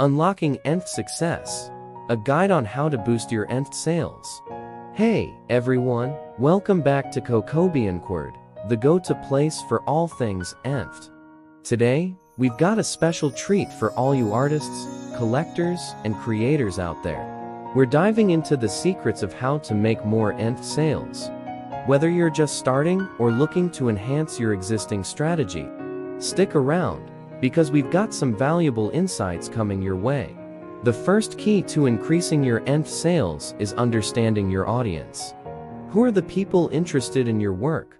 Unlocking NFT Success, a guide on how to boost your NFT sales. Hey, everyone, welcome back to chochoBiancoWorld, the go-to place for all things NFT. Today, we've got a special treat for all you artists, collectors, and creators out there. We're diving into the secrets of how to make more NFT sales. Whether you're just starting or looking to enhance your existing strategy, stick around because we've got some valuable insights coming your way. The first key to increasing your NFT sales is understanding your audience. Who are the people interested in your work?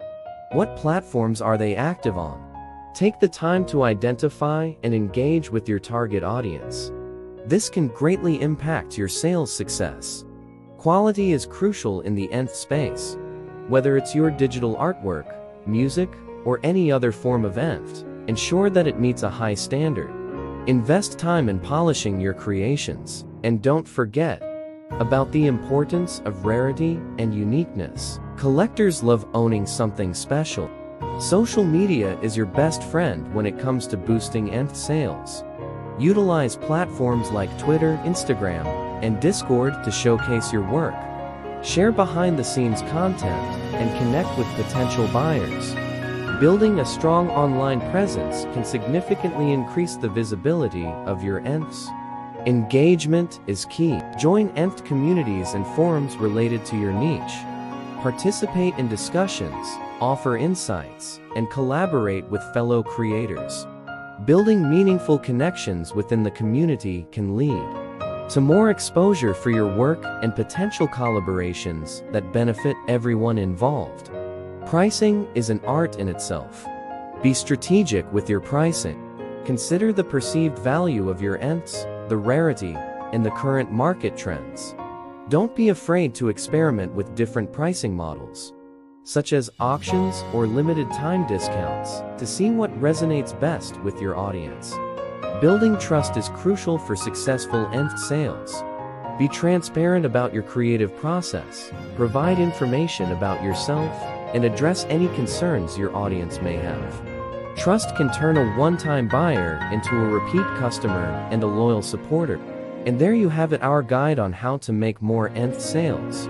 What platforms are they active on? Take the time to identify and engage with your target audience. This can greatly impact your sales success. Quality is crucial in the NFT space. Whether it's your digital artwork, music, or any other form of NFT, ensure that it meets a high standard. Invest time in polishing your creations, and don't forget about the importance of rarity and uniqueness. Collectors love owning something special. Social media is your best friend when it comes to boosting NFT sales. Utilize platforms like Twitter, Instagram, and Discord to showcase your work. Share behind-the-scenes content and connect with potential buyers. Building a strong online presence can significantly increase the visibility of your NFTs. Engagement is key. Join NFT communities and forums related to your niche. Participate in discussions, offer insights, and collaborate with fellow creators. Building meaningful connections within the community can lead to more exposure for your work and potential collaborations that benefit everyone involved. Pricing is an art in itself. Be strategic with your pricing. Consider the perceived value of your NFTs, the rarity, and the current market trends. Don't be afraid to experiment with different pricing models, such as auctions or limited time discounts, to see what resonates best with your audience. Building trust is crucial for successful NFT sales. Be transparent about your creative process, provide information about yourself, and address any concerns your audience may have. Trust can turn a one-time buyer into a repeat customer and a loyal supporter. And there you have it our guide on how to make more NFT sales.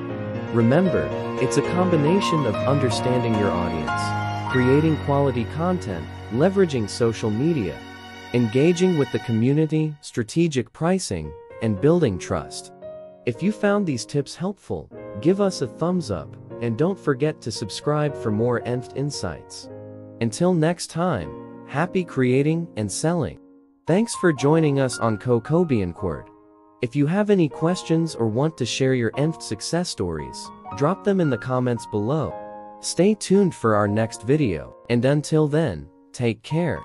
Remember, it's a combination of understanding your audience, creating quality content, leveraging social media, engaging with the community, strategic pricing, and building trust. If you found these tips helpful, give us a thumbs up and don't forget to subscribe for more NFT insights. Until next time, happy creating and selling. Thanks for joining us on chochoBiancoWorld. If you have any questions or want to share your NFT success stories, drop them in the comments below. Stay tuned for our next video, and until then, take care.